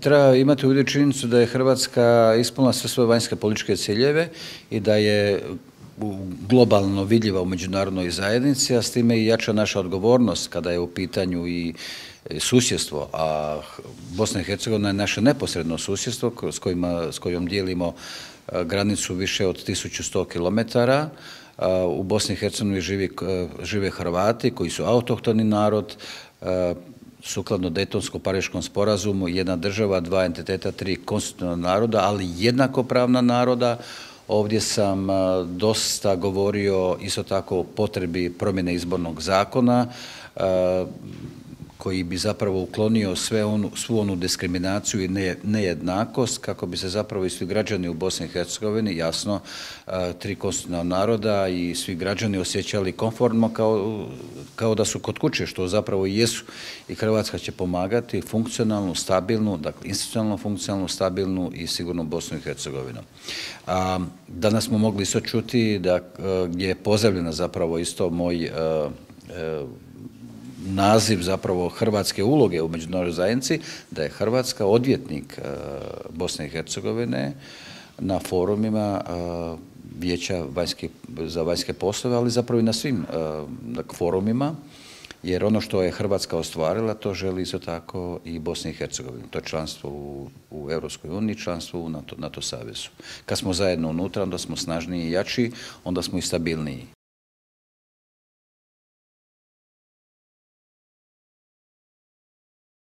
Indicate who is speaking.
Speaker 1: Treba imati u činjenicu da je Hrvatska ispunila sve svoje vanjske političke ciljeve i da je globalno vidljiva u međunarodnoj zajednici, a s time i jača naša odgovornost kada je u pitanju i susjedstvo, a Bosna i Hercegovina je naše neposredno susjedstvo s, kojima, s kojom dijelimo granicu više od 1100 km. U Bosni i Hercegovini živi, žive Hrvati koji su autohtoni narod, sukladno Dejtonsko-Pariškom sporazumu jedna država, dva entiteta, tri konstitutivna naroda, ali jednakopravna naroda. Ovdje sam dosta govorio isto tako o potrebi promjene izbornog zakona koji bi zapravo uklonio sve onu, svu onu diskriminaciju i nejednakost kako bi se zapravo i svi građani u Bosni i Hercegovini, jasno, tri konstitutivna naroda i svi građani osjećali konformno kao, kao da su kod kuće, što zapravo i jesu. I Hrvatska će pomagati funkcionalnu, stabilnu, dakle institucionalno funkcionalnu, stabilnu i sigurnu Bosnu i Hercegovinu. A, danas smo mogli isto čuti da gdje je pozdravljena zapravo isto moj naziv zapravo hrvatske uloge u međunarodnoj zajednici, da je Hrvatska odvjetnik Bosne i Hercegovine na forumima Vijeća za vanjske poslove, ali zapravo i na svim forumima, jer ono što je Hrvatska ostvarila, to želi isto tako i Bosna i Hercegovina. To je članstvo u, u Europskoj uniji, članstvo u NATO, NATO savezu. Kad smo zajedno unutra, onda smo snažniji i jači, onda smo i stabilniji.